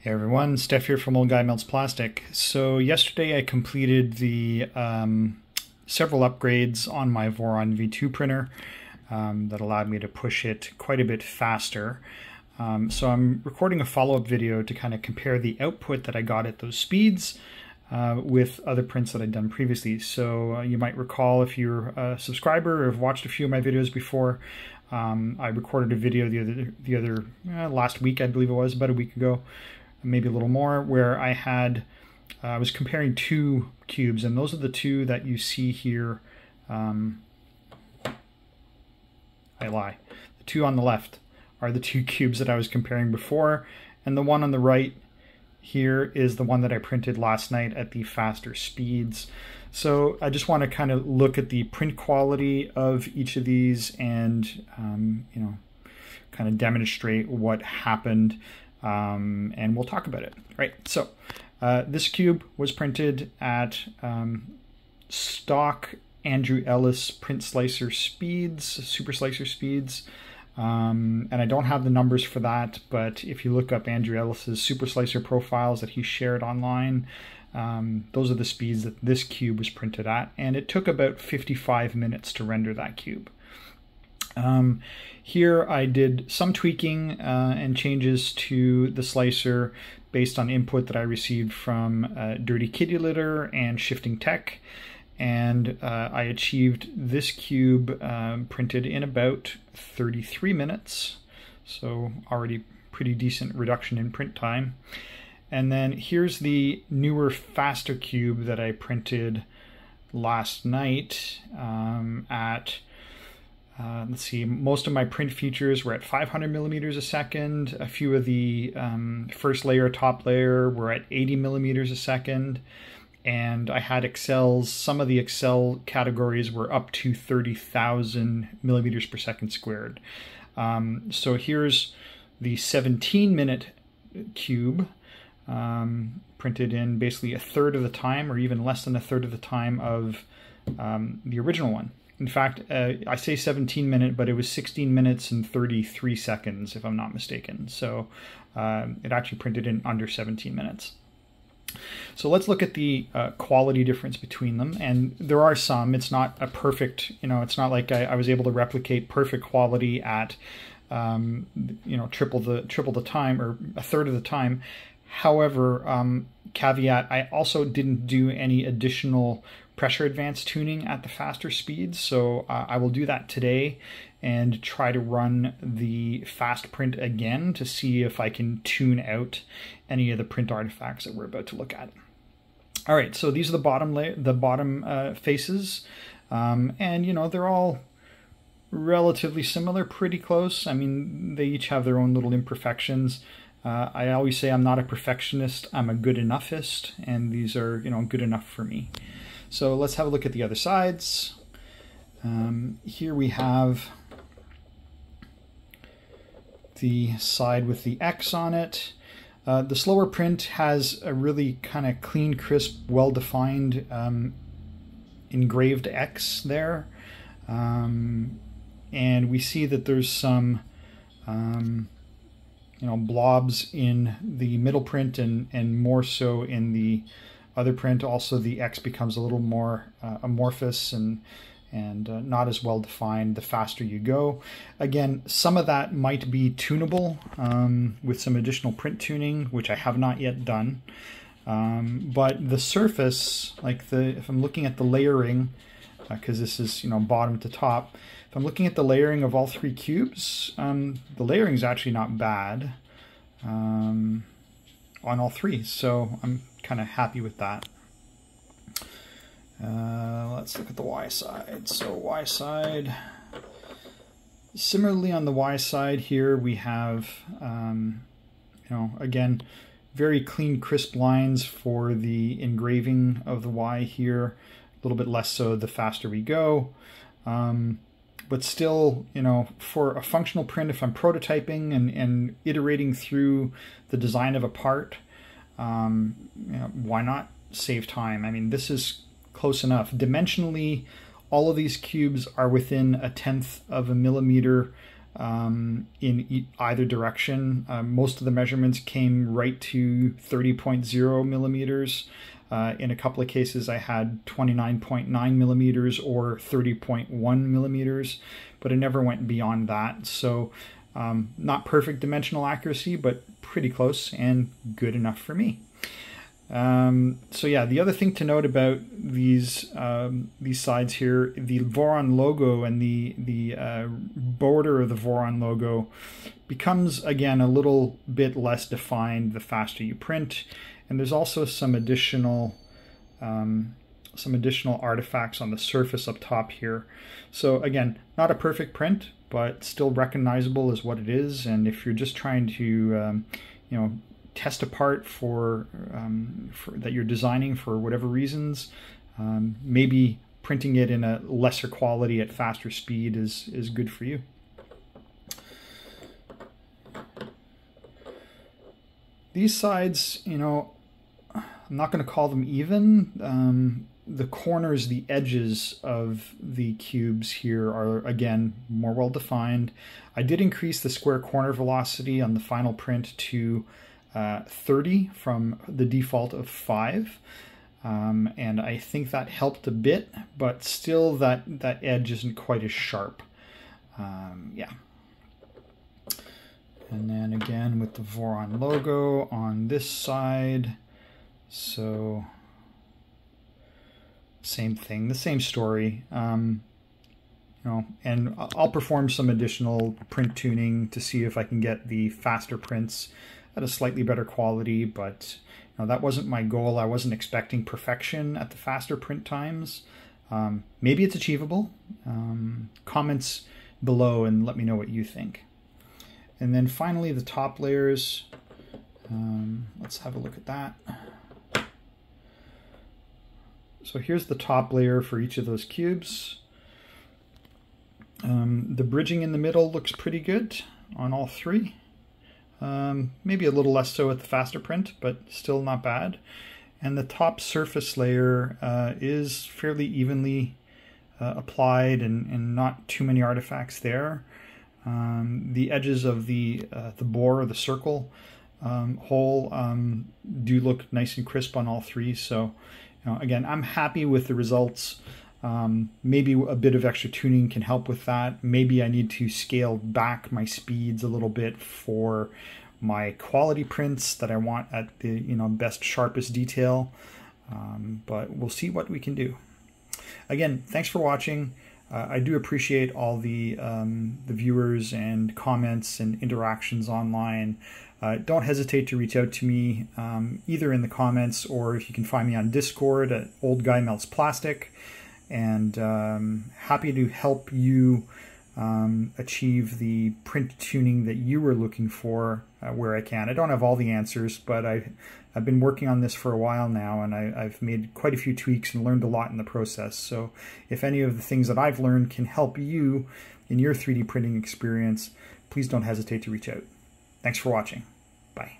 Hey everyone, Steph here from Old Guy Melts Plastic. So yesterday I completed the um, several upgrades on my Voron V2 printer um, that allowed me to push it quite a bit faster. Um, so I'm recording a follow-up video to kind of compare the output that I got at those speeds uh, with other prints that I'd done previously. So uh, you might recall if you're a subscriber or have watched a few of my videos before, um, I recorded a video the other the other uh, last week, I believe it was, about a week ago, maybe a little more, where I had uh, I was comparing two cubes, and those are the two that you see here. Um, I lie. The two on the left are the two cubes that I was comparing before, and the one on the right here is the one that I printed last night at the faster speeds. So I just want to kind of look at the print quality of each of these and, um, you know, kind of demonstrate what happened um, and we'll talk about it. Right, so uh, this cube was printed at um, stock Andrew Ellis PrusaSlicer speeds, SuperSlicer speeds. Um, and I don't have the numbers for that, but if you look up Andrew Ellis's SuperSlicer profiles that he shared online, um, those are the speeds that this cube was printed at, and it took about 55 minutes to render that cube. Um, here I did some tweaking uh, and changes to the slicer based on input that I received from uh, Dirty Kitty Litter and Shifting Tech. And uh, I achieved this cube um, printed in about 33 minutes. So already pretty decent reduction in print time. And then here's the newer, faster cube that I printed last night um, at, uh, let's see, most of my print features were at 500 millimeters a second. A few of the um, first layer, top layer were at 80 millimeters a second. And I had accels, some of the accel categories were up to 30,000 millimeters per second squared. Um, so here's the 17 minute cube um, printed in basically a third of the time or even less than a third of the time of um, the original one. In fact, uh, I say 17 minute, but it was 16 minutes and 33 seconds, if I'm not mistaken. So uh, it actually printed in under 17 minutes. So let's look at the uh, quality difference between them. And there are some. It's not a perfect, you know, it's not like I, I was able to replicate perfect quality at, um, you know, triple the triple the time or a third of the time. However, um, caveat, I also didn't do any additional pressure advance tuning at the faster speeds, so uh, I will do that today and try to run the fast print again to see if I can tune out any of the print artifacts that we're about to look at. All right, so these are the bottom the bottom uh, faces, um, and you know they're all relatively similar, pretty close. I mean, they each have their own little imperfections. Uh, I always say I'm not a perfectionist, I'm a good enoughist, and these are, you know, good enough for me. So let's have a look at the other sides. Um, here we have the side with the X on it. Uh, the slower print has a really kind of clean, crisp, well-defined um, engraved X there. Um, and we see that there's some um, you know blobs in the middle print and and more so in the other print also the X becomes a little more uh, amorphous and and uh, not as well defined the faster you go. Again, some of that might be tunable um, with some additional print tuning, which I have not yet done. Um, but the surface, like the if I'm looking at the layering, because uh, this is you know bottom to top, if I'm looking at the layering of all three cubes, um, the layering is actually not bad um, on all three. So I'm kind of happy with that. Uh, let's look at the Y side. So Y side, similarly on the Y side here, we have, um, you know, again, very clean, crisp lines for the engraving of the Y here. A little bit less so the faster we go. Um, but still, you know, for a functional print, if I'm prototyping and, and iterating through the design of a part, um, you know, why not save time? I mean, this is close enough. Dimensionally, all of these cubes are within a tenth of a millimeter um, in e either direction. Uh, most of the measurements came right to 30.0 millimeters. Uh, in a couple of cases, I had 29.9 millimeters or 30.1 millimeters, but it never went beyond that. So, um, not perfect dimensional accuracy, but pretty close and good enough for me. Um, so yeah, the other thing to note about these um, these sides here, the Voron logo and the the uh, border of the Voron logo becomes again a little bit less defined the faster you print, and there's also some additional um, some additional artifacts on the surface up top here. So again, not a perfect print, but still recognizable as what it is. And if you're just trying to um, you know test a part for, um, for that you're designing for whatever reasons. Um, maybe printing it in a lesser quality at faster speed is is good for you. These sides, you know, I'm not going to call them even. Um, the corners, the edges of the cubes here are again more well defined. I did increase the square corner velocity on the final print to uh, 30 from the default of 5. Um, and I think that helped a bit, but still that, that edge isn't quite as sharp. Um, yeah. And then again with the Voron logo on this side. So same thing, the same story. Um, you know, and I'll perform some additional print tuning to see if I can get the faster prints at a slightly better quality, but you know, that wasn't my goal. I wasn't expecting perfection at the faster print times. Um, maybe it's achievable. Um, comments below and let me know what you think. And then finally the top layers. Um, let's have a look at that. So here's the top layer for each of those cubes. Um, the bridging in the middle looks pretty good on all three. Um, maybe a little less so at the faster print, but still not bad. And the top surface layer uh, is fairly evenly uh, applied and, and not too many artifacts there. Um, the edges of the uh, the bore or the circle um, hole um, do look nice and crisp on all three. So, again, I'm happy with the results. Um, maybe a bit of extra tuning can help with that. Maybe I need to scale back my speeds a little bit for my quality prints that I want at the you know best sharpest detail. Um, but we'll see what we can do. Again, thanks for watching. Uh, I do appreciate all the um, the viewers and comments and interactions online. Uh, don't hesitate to reach out to me um, either in the comments or if you can find me on Discord at Old Guy Melts Plastic and um, happy to help you um, achieve the print tuning that you were looking for uh, where I can. I don't have all the answers, but I, I've been working on this for a while now, and I, I've made quite a few tweaks and learned a lot in the process. So if any of the things that I've learned can help you in your 3D printing experience, please don't hesitate to reach out. Thanks for watching. Bye.